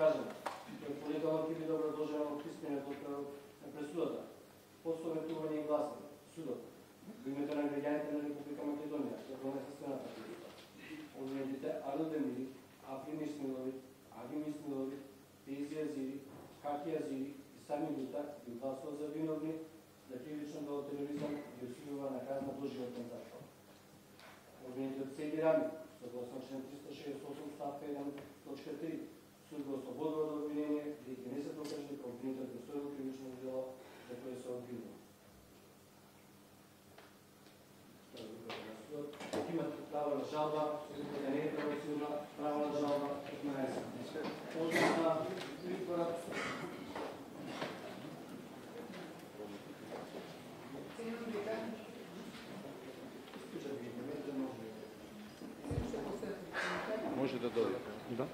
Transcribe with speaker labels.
Speaker 1: кажано, дека понеделник ќе биде образложено писмениот на пресудата. Посоветување и гласање. Судот. Во името на граѓаните на Република Македонија, се донесе следната пресуда. Обвинетите Арил Демири, Африн Исмилови, Агим Исмилови, Тези Азири, Хаки Азири и Сами Лута ги гласува за виновни за кривично дело тероризам и осудува на казна доживотен затвор. Обвинетиот Сеги Рами, согласно член 368 став 1 точка 3, суд го ослободува од обвинение бидејќи не се докаже дека обвинетиот стои во кривично дело за кое се обвинува. Имате право на жалба,
Speaker 2: Може да дојде. Да.